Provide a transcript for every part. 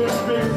this big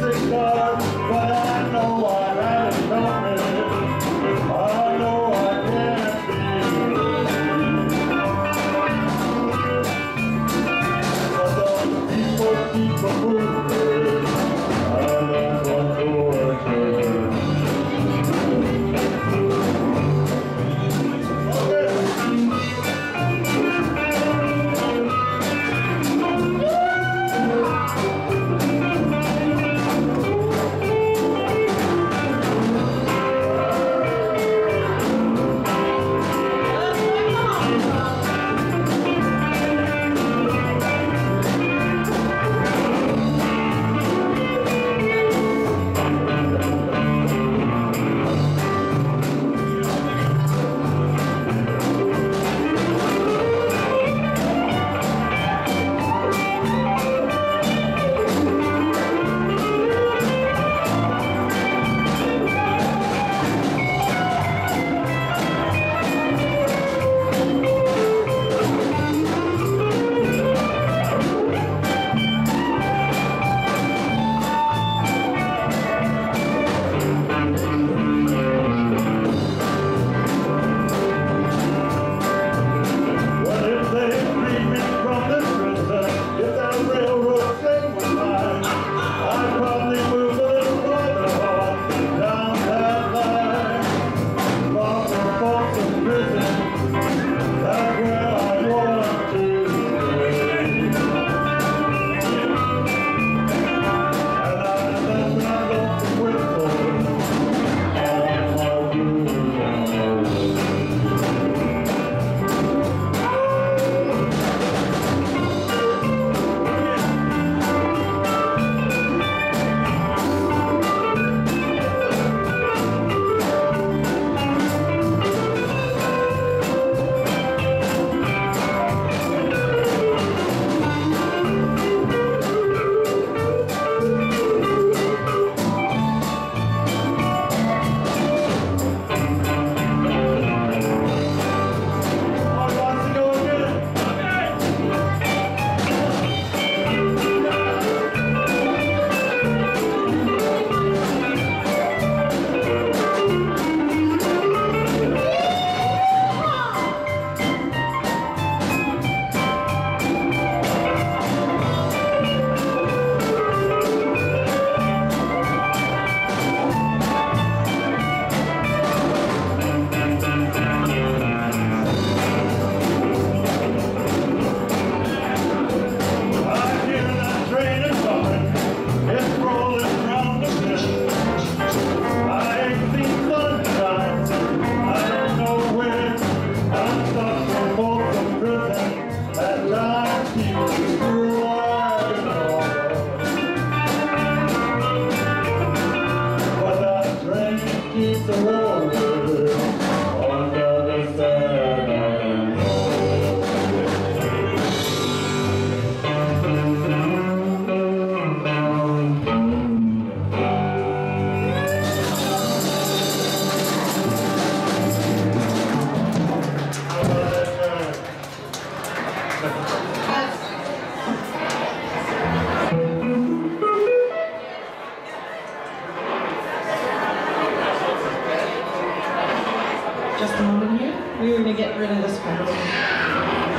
just a moment here. We're gonna get rid of this photo.